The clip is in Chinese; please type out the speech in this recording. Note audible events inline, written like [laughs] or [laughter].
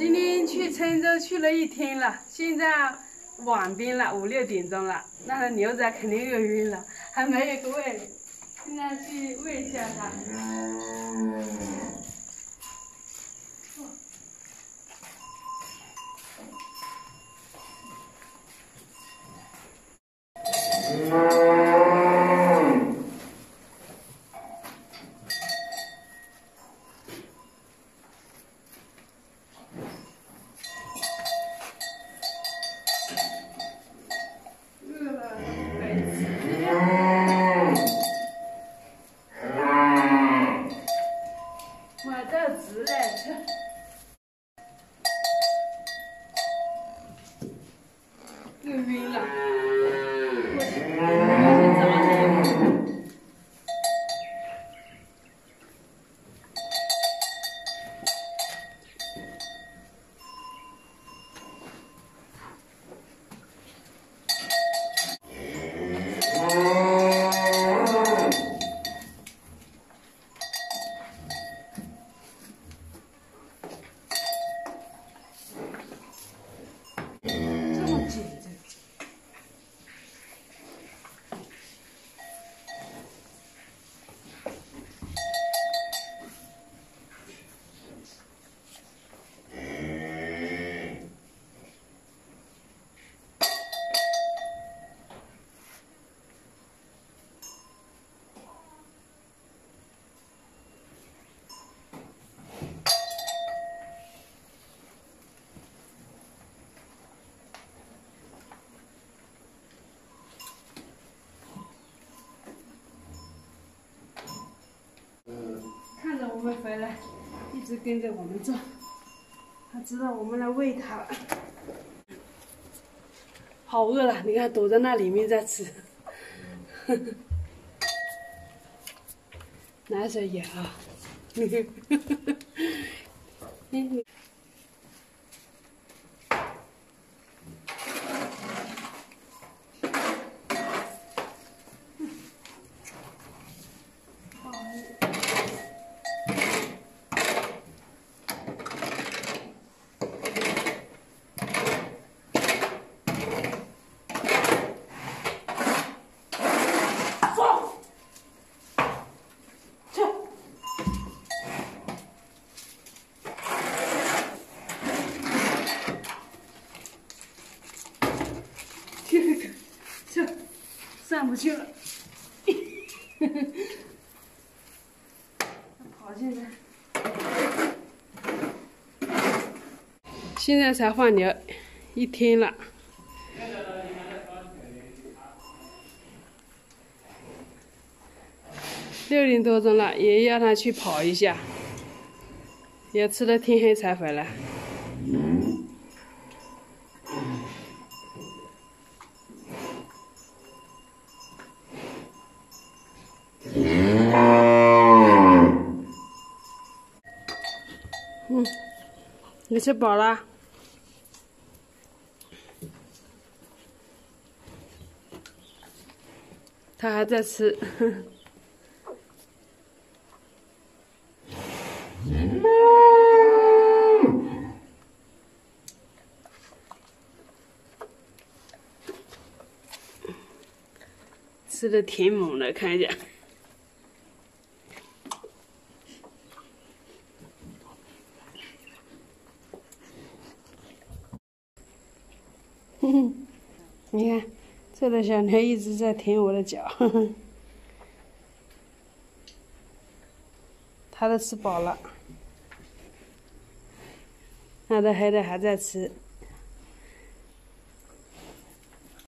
今天去郴州去了一天了，现在晚点了，五六点钟了。那个牛仔肯定饿晕了，还没有喂，现在去喂一下它了，该吃呀。我这直嘞，吃。晕了。会回来，一直跟着我们转，他知道我们来喂它了。好饿了，你看躲在那里面在吃。[laughs] 拿着牙，你 [laughs] 你放，去。这个，这上不去了。[laughs] 跑进来。现在才放牛，一天了。六点多钟了，也要他去跑一下，也吃到天黑才回来。你吃饱了？他还在吃。吃的挺猛的，看一下。哼 [laughs] 你看，这头小牛一直在舔我的脚，呵呵。它都吃饱了，那头黑的还在吃。